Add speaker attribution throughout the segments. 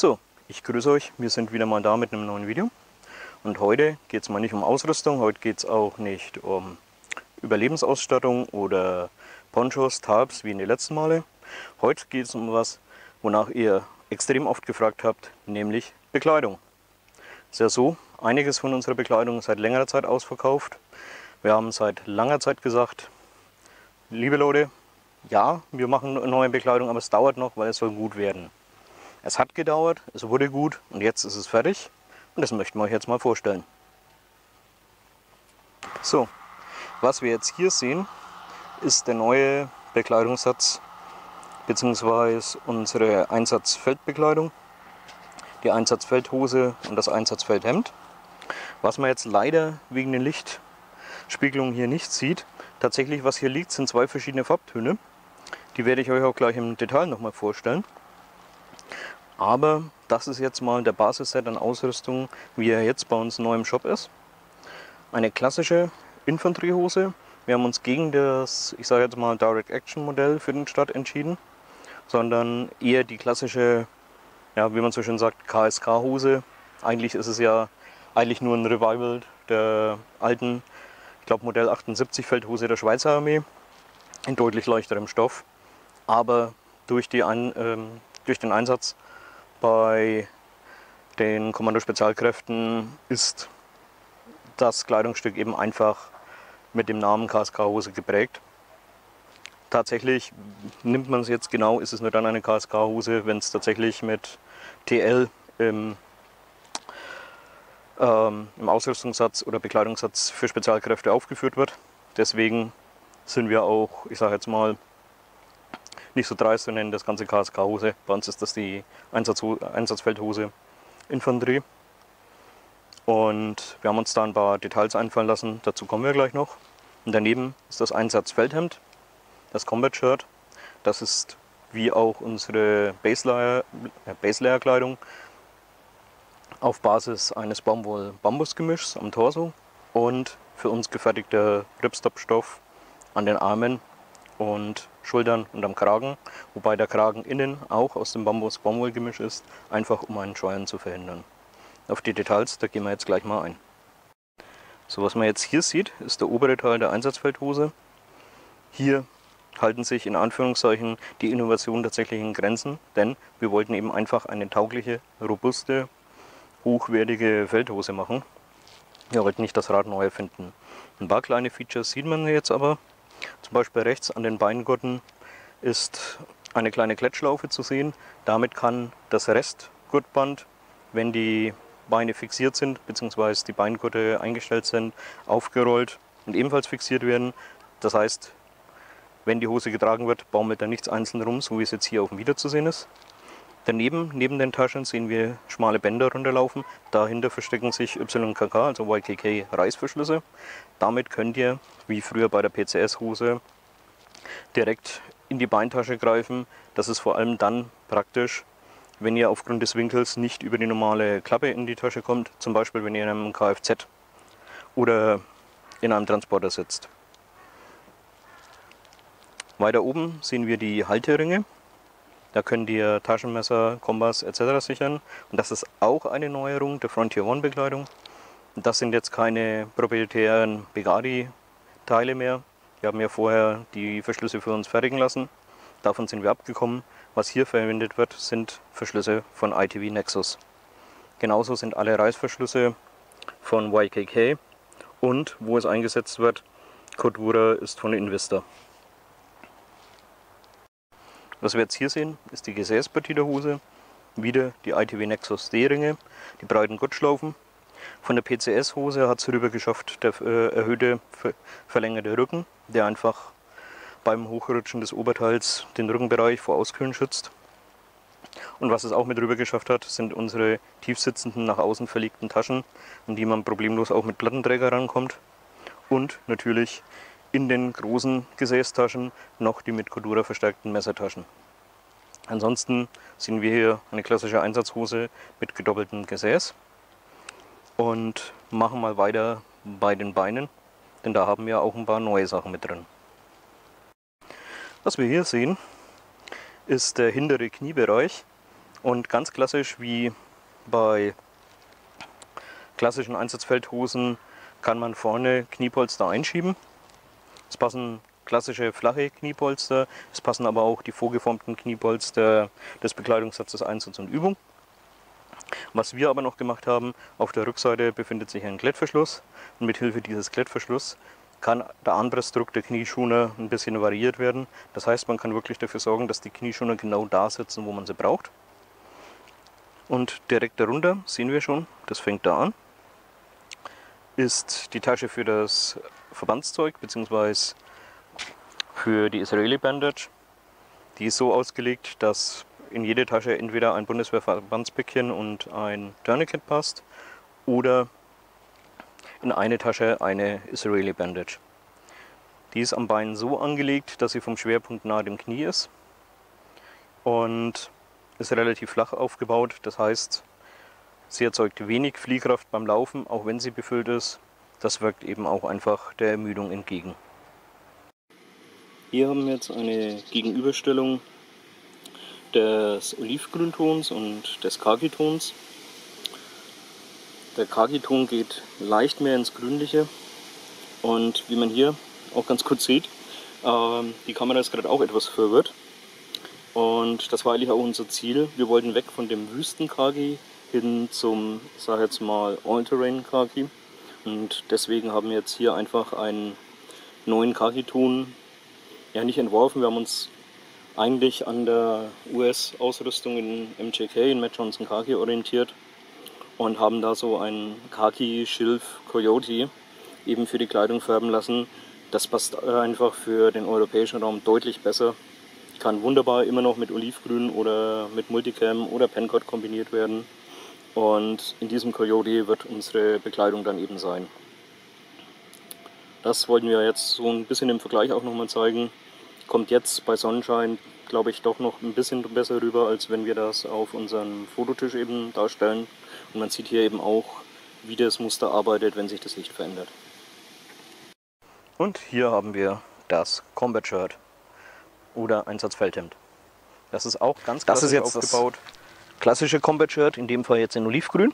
Speaker 1: So, ich grüße euch. Wir sind wieder mal da mit einem neuen Video. Und heute geht es mal nicht um Ausrüstung, heute geht es auch nicht um Überlebensausstattung oder Ponchos, Tarps wie in den letzten Male. Heute geht es um was, wonach ihr extrem oft gefragt habt, nämlich Bekleidung. Ist ja so, einiges von unserer Bekleidung ist seit längerer Zeit ausverkauft. Wir haben seit langer Zeit gesagt, liebe Leute, ja, wir machen neue Bekleidung, aber es dauert noch, weil es soll gut werden. Es hat gedauert, es wurde gut und jetzt ist es fertig. Und das möchten wir euch jetzt mal vorstellen. So, was wir jetzt hier sehen, ist der neue Bekleidungssatz bzw. unsere Einsatzfeldbekleidung. Die Einsatzfeldhose und das Einsatzfeldhemd. Was man jetzt leider wegen den Lichtspiegelungen hier nicht sieht, tatsächlich was hier liegt, sind zwei verschiedene Farbtöne. Die werde ich euch auch gleich im Detail nochmal vorstellen. Aber das ist jetzt mal der Basisset an Ausrüstung, wie er jetzt bei uns neu im Shop ist. Eine klassische Infanteriehose. Wir haben uns gegen das, ich sage jetzt mal, Direct Action Modell für den Start entschieden, sondern eher die klassische, ja, wie man so schön sagt, KSK-Hose. Eigentlich ist es ja eigentlich nur ein Revival der alten, ich glaube Modell 78 Feldhose der Schweizer Armee in deutlich leichterem Stoff. Aber durch, die Ein, ähm, durch den Einsatz bei den Kommando-Spezialkräften ist das Kleidungsstück eben einfach mit dem Namen KSK-Hose geprägt. Tatsächlich nimmt man es jetzt genau, ist es nur dann eine KSK-Hose, wenn es tatsächlich mit TL im, ähm, im Ausrüstungssatz oder Bekleidungssatz für Spezialkräfte aufgeführt wird. Deswegen sind wir auch, ich sage jetzt mal, nicht so dreist und nennen das Ganze KSK-Hose. Bei uns ist das die Einsatz Einsatzfeldhose Infanterie. Und wir haben uns da ein paar Details einfallen lassen, dazu kommen wir gleich noch. Und daneben ist das Einsatzfeldhemd, das Combat Shirt. Das ist wie auch unsere Base-Layer-Kleidung auf Basis eines Baumwoll-Bambus-Gemischs am Torso und für uns gefertigter Ripstop-Stoff an den Armen und Schultern und am Kragen, wobei der Kragen innen auch aus dem Bambus-Baumwoll-Gemisch ist, einfach um einen Scheuern zu verhindern. Auf die Details, da gehen wir jetzt gleich mal ein. So, was man jetzt hier sieht, ist der obere Teil der Einsatzfeldhose. Hier halten sich in Anführungszeichen die Innovationen tatsächlich in Grenzen, denn wir wollten eben einfach eine taugliche, robuste, hochwertige Feldhose machen. Wir wollten nicht das Rad neu erfinden. Ein paar kleine Features sieht man jetzt aber. Zum Beispiel rechts an den Beingurten ist eine kleine Klettschlaufe zu sehen. Damit kann das Restgurtband, wenn die Beine fixiert sind bzw. die Beingurte eingestellt sind, aufgerollt und ebenfalls fixiert werden. Das heißt, wenn die Hose getragen wird, baumelt da nichts einzeln rum, so wie es jetzt hier auf dem Video zu sehen ist. Daneben, neben den Taschen, sehen wir schmale Bänder runterlaufen. Dahinter verstecken sich YKK, also YKK Reißverschlüsse. Damit könnt ihr, wie früher bei der PCS-Hose, direkt in die Beintasche greifen. Das ist vor allem dann praktisch, wenn ihr aufgrund des Winkels nicht über die normale Klappe in die Tasche kommt. Zum Beispiel, wenn ihr in einem Kfz oder in einem Transporter sitzt. Weiter oben sehen wir die Halteringe. Da könnt ihr Taschenmesser, Kompass etc. sichern. Und das ist auch eine Neuerung der Frontier One Bekleidung. Das sind jetzt keine proprietären Begadi-Teile mehr. Wir haben ja vorher die Verschlüsse für uns fertigen lassen. Davon sind wir abgekommen. Was hier verwendet wird, sind Verschlüsse von ITV Nexus. Genauso sind alle Reißverschlüsse von YKK und wo es eingesetzt wird, Codewura ist von Invista. Was wir jetzt hier sehen, ist die Gesäßpartie der Hose. Wieder die ITW Nexus D-Ringe, die breiten Gurtschlaufen. Von der PCS-Hose hat es rüber geschafft, der äh, erhöhte, ver verlängerte Rücken, der einfach beim Hochrutschen des Oberteils den Rückenbereich vor Auskühlen schützt. Und was es auch mit rüber geschafft hat, sind unsere tiefsitzenden, nach außen verlegten Taschen, an die man problemlos auch mit Plattenträger rankommt. Und natürlich in den großen Gesäßtaschen noch die mit Cordura verstärkten Messertaschen. Ansonsten sehen wir hier eine klassische Einsatzhose mit gedoppeltem Gesäß und machen mal weiter bei den Beinen, denn da haben wir auch ein paar neue Sachen mit drin. Was wir hier sehen, ist der hintere Kniebereich Und ganz klassisch wie bei klassischen Einsatzfeldhosen kann man vorne Kniepolster einschieben. Es passen klassische flache Kniepolster, es passen aber auch die vorgeformten Kniepolster des Bekleidungssatzes Einsatz und Übung. Was wir aber noch gemacht haben, auf der Rückseite befindet sich ein Klettverschluss und mit Hilfe dieses Klettverschlusses kann der Anpressdruck der Knieschoner ein bisschen variiert werden. Das heißt, man kann wirklich dafür sorgen, dass die Knieschoner genau da sitzen, wo man sie braucht. Und direkt darunter sehen wir schon, das fängt da an, ist die Tasche für das Verbandszeug bzw. für die Israeli Bandage. Die ist so ausgelegt, dass in jede Tasche entweder ein Bundeswehrverbandspäckchen und ein Tourniquet passt oder in eine Tasche eine Israeli Bandage. Die ist am Bein so angelegt, dass sie vom Schwerpunkt nahe dem Knie ist und ist relativ flach aufgebaut. Das heißt, sie erzeugt wenig Fliehkraft beim Laufen, auch wenn sie befüllt ist. Das wirkt eben auch einfach der Ermüdung entgegen. Hier haben wir jetzt eine Gegenüberstellung des Olivgrüntons und des Khaki-Tons. Der Khaki-Ton geht leicht mehr ins Grünliche und wie man hier auch ganz kurz sieht, ähm, die Kamera ist gerade auch etwas verwirrt. Und das war eigentlich auch unser Ziel. Wir wollten weg von dem Wüsten-Khaki hin zum, sag jetzt mal, All-Terrain-Khaki. Und deswegen haben wir jetzt hier einfach einen neuen Khaki-Ton ja nicht entworfen. Wir haben uns eigentlich an der US-Ausrüstung in MJK, in Matt Johnson Khaki, orientiert und haben da so ein Khaki Schilf Coyote eben für die Kleidung färben lassen. Das passt einfach für den europäischen Raum deutlich besser. Kann wunderbar immer noch mit Olivgrün oder mit Multicam oder Pencott kombiniert werden. Und in diesem Coyote wird unsere Bekleidung dann eben sein. Das wollten wir jetzt so ein bisschen im Vergleich auch nochmal zeigen. Kommt jetzt bei Sonnenschein, glaube ich, doch noch ein bisschen besser rüber, als wenn wir das auf unserem Fototisch eben darstellen. Und man sieht hier eben auch, wie das Muster arbeitet, wenn sich das Licht verändert. Und hier haben wir das Combat Shirt oder Einsatzfeldhemd. Das ist auch ganz klassisch das ist jetzt aufgebaut. Das klassische Combat Shirt, in dem Fall jetzt in Olivgrün.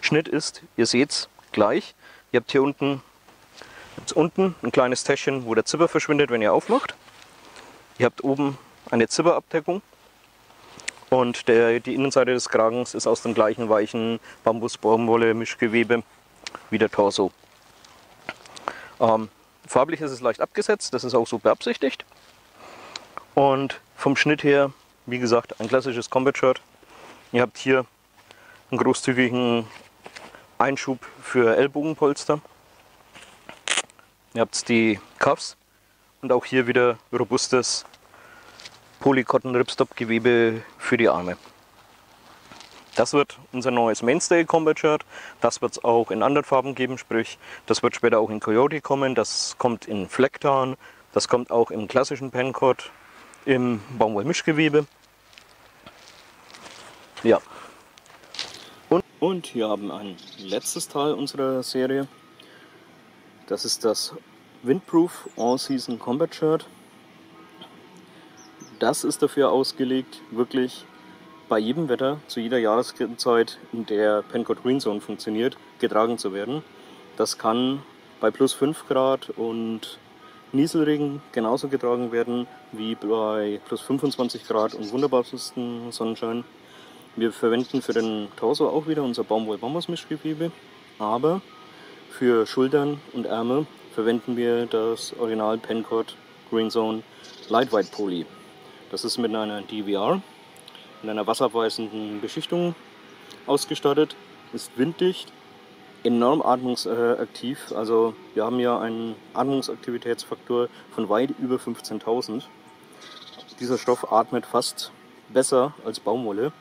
Speaker 1: Schnitt ist, ihr seht es gleich. Ihr habt hier unten, habt unten ein kleines Täschchen, wo der Zipper verschwindet, wenn ihr aufmacht. Ihr habt oben eine Zipperabdeckung und der, die Innenseite des Kragens ist aus dem gleichen weichen Bambus-Baumwolle-Mischgewebe wie der Torso. Ähm, farblich ist es leicht abgesetzt, das ist auch so beabsichtigt. Und vom Schnitt her, wie gesagt, ein klassisches Combat-Shirt. Ihr habt hier einen großzügigen Einschub für Ellbogenpolster. Ihr habt die Cuffs und auch hier wieder robustes Polycotton Ripstop Gewebe für die Arme. Das wird unser neues Mainstay Combat Shirt. Das wird es auch in anderen Farben geben, sprich, das wird später auch in Coyote kommen. Das kommt in Flecktarn. Das kommt auch im klassischen Pencott im Baumwollmischgewebe. Ja. Und, und wir haben ein letztes Teil unserer Serie. Das ist das Windproof All Season Combat Shirt das ist dafür ausgelegt, wirklich bei jedem Wetter, zu jeder Jahreszeit, in der Pencott Green Zone funktioniert, getragen zu werden. Das kann bei plus 5 Grad und Nieselregen genauso getragen werden wie bei plus 25 Grad und wunderbarsten Sonnenschein. Wir verwenden für den Torso auch wieder unser Baumwoll-Bambus-Mischgewebe, aber für Schultern und Ärmel verwenden wir das Original Pencott Green Zone Light White Poly. Das ist mit einer DVR, mit einer wasserabweisenden Beschichtung ausgestattet, ist winddicht, enorm atmungsaktiv. Also wir haben ja einen Atmungsaktivitätsfaktor von weit über 15.000. Dieser Stoff atmet fast besser als Baumwolle.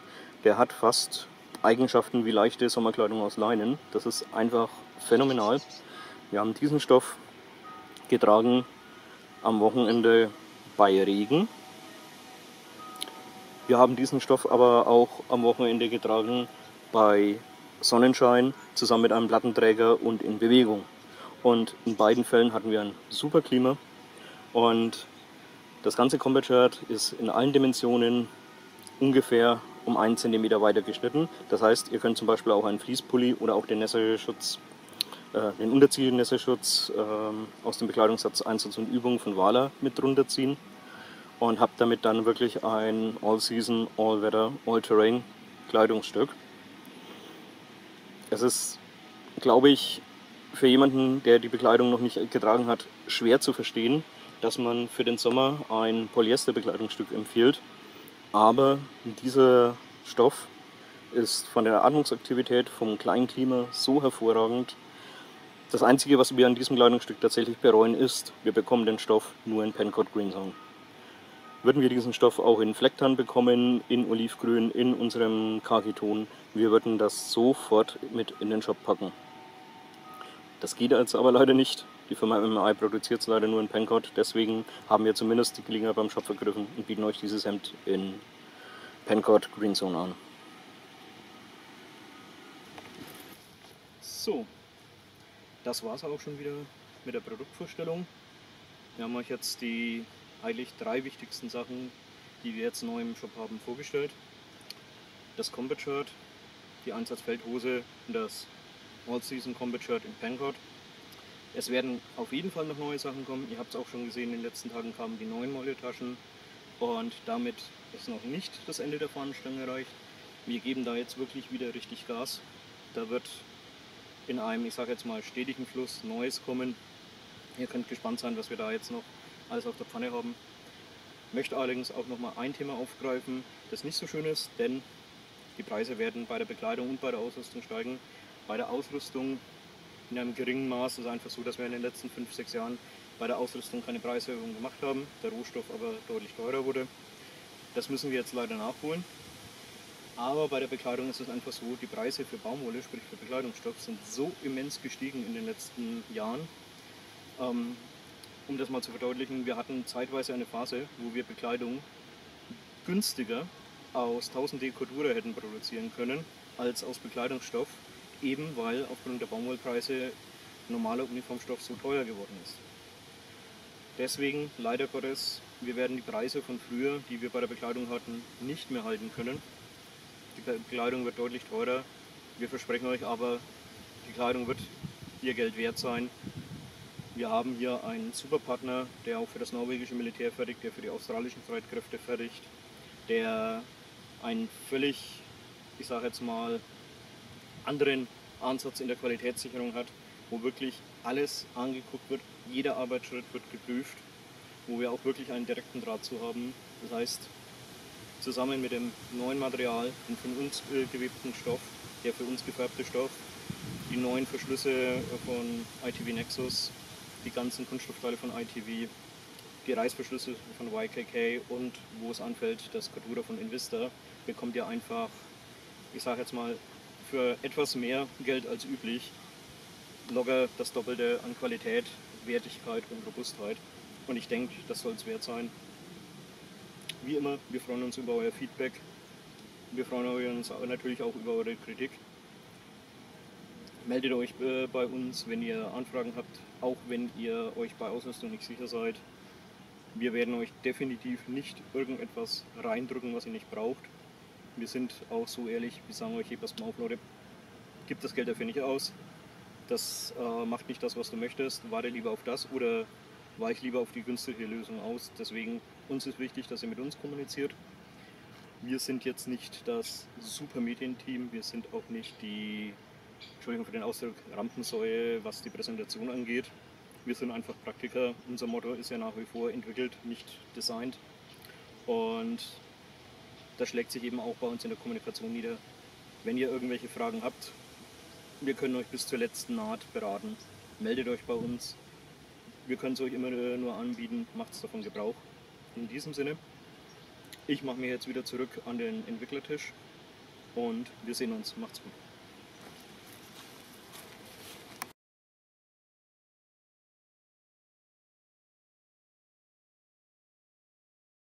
Speaker 1: Der hat fast Eigenschaften wie leichte Sommerkleidung aus Leinen. Das ist einfach phänomenal. Wir haben diesen Stoff getragen am Wochenende bei Regen wir haben diesen Stoff aber auch am Wochenende getragen bei Sonnenschein zusammen mit einem Plattenträger und in Bewegung. Und in beiden Fällen hatten wir ein super Klima und das ganze Combat Shirt ist in allen Dimensionen ungefähr um einen Zentimeter weiter geschnitten. Das heißt, ihr könnt zum Beispiel auch einen Fließpulli oder auch den Nässeschutz, äh, den Unterzieh-Nässeschutz äh, aus dem Bekleidungssatz Einsatz und Übung von Wala mit drunter ziehen und habt damit dann wirklich ein All-Season, All-Weather, All-Terrain Kleidungsstück. Es ist, glaube ich, für jemanden, der die Bekleidung noch nicht getragen hat, schwer zu verstehen, dass man für den Sommer ein Polyester-Bekleidungsstück empfiehlt. Aber dieser Stoff ist von der Atmungsaktivität, vom Kleinklima so hervorragend. Das Einzige, was wir an diesem Kleidungsstück tatsächlich bereuen, ist, wir bekommen den Stoff nur in Pencott Green Zone. Würden wir diesen Stoff auch in Flecktan bekommen, in Olivgrün, in unserem Khaki-Ton, wir würden das sofort mit in den Shop packen. Das geht jetzt aber leider nicht. Die Firma MMI produziert es leider nur in Pencott, deswegen haben wir zumindest die Gelegenheit beim Shop vergriffen und bieten euch dieses Hemd in Pencott Green Zone an. So, das war es auch schon wieder mit der Produktvorstellung. Wir haben euch jetzt die eigentlich drei wichtigsten Sachen, die wir jetzt neu im Shop haben, vorgestellt. Das Combat Shirt, die Einsatzfeldhose und das All-Season Combat Shirt in Pancott. Es werden auf jeden Fall noch neue Sachen kommen. Ihr habt es auch schon gesehen, in den letzten Tagen kamen die neuen Molletaschen und damit ist noch nicht das Ende der Fahnenstange erreicht. Wir geben da jetzt wirklich wieder richtig Gas. Da wird in einem, ich sage jetzt mal, stetigen Fluss Neues kommen. Ihr könnt gespannt sein, was wir da jetzt noch alles auf der Pfanne haben. Ich möchte allerdings auch noch mal ein Thema aufgreifen, das nicht so schön ist, denn die Preise werden bei der Bekleidung und bei der Ausrüstung steigen. Bei der Ausrüstung in einem geringen Maß. Es ist einfach so, dass wir in den letzten 5, 6 Jahren bei der Ausrüstung keine Preiserhöhung gemacht haben, der Rohstoff aber deutlich teurer wurde. Das müssen wir jetzt leider nachholen. Aber bei der Bekleidung ist es einfach so, die Preise für Baumwolle, sprich für Bekleidungsstoff, sind so immens gestiegen in den letzten Jahren. Ähm, um das mal zu verdeutlichen, wir hatten zeitweise eine Phase, wo wir Bekleidung günstiger aus 1000D Cordura hätten produzieren können als aus Bekleidungsstoff eben weil aufgrund der Baumwollpreise normaler Uniformstoff so teuer geworden ist. Deswegen, leider Gottes, wir werden die Preise von früher, die wir bei der Bekleidung hatten, nicht mehr halten können. Die Bekleidung wird deutlich teurer. Wir versprechen euch aber, die Kleidung wird ihr Geld wert sein. Wir haben hier einen Superpartner, der auch für das norwegische Militär fertigt, der für die australischen Streitkräfte fertigt, der einen völlig, ich sage jetzt mal, anderen Ansatz in der Qualitätssicherung hat, wo wirklich alles angeguckt wird, jeder Arbeitsschritt wird geprüft, wo wir auch wirklich einen direkten Draht zu haben. Das heißt, zusammen mit dem neuen Material, dem von uns äh, gewebten Stoff, der für uns gefärbte Stoff, die neuen Verschlüsse von ITV Nexus, die ganzen Kunststoffteile von ITV, die Reißverschlüsse von YKK und wo es anfällt, das Cordura von Invista, bekommt ihr einfach, ich sage jetzt mal, für etwas mehr Geld als üblich locker das Doppelte an Qualität, Wertigkeit und Robustheit. Und ich denke, das soll es wert sein. Wie immer, wir freuen uns über euer Feedback. Wir freuen uns natürlich auch über eure Kritik. Meldet euch äh, bei uns, wenn ihr Anfragen habt, auch wenn ihr euch bei Ausrüstung nicht sicher seid. Wir werden euch definitiv nicht irgendetwas reindrücken, was ihr nicht braucht wir sind auch so ehrlich, wir sagen euch, hey, pass mal auf, Leute, gib das Geld dafür nicht aus. Das äh, macht nicht das, was du möchtest. Warte lieber auf das oder weich lieber auf die günstige Lösung aus. Deswegen uns ist wichtig, dass ihr mit uns kommuniziert. Wir sind jetzt nicht das super Medienteam, wir sind auch nicht die, Entschuldigung für den Ausdruck, Rampensäue, was die Präsentation angeht. Wir sind einfach Praktiker. Unser Motto ist ja nach wie vor entwickelt, nicht designt. Und das schlägt sich eben auch bei uns in der Kommunikation nieder. Wenn ihr irgendwelche Fragen habt, wir können euch bis zur letzten Naht beraten. Meldet euch bei uns. Wir können es euch immer nur anbieten, macht es davon Gebrauch. In diesem Sinne, ich mache mir jetzt wieder zurück an den Entwicklertisch und wir sehen uns. Macht's gut.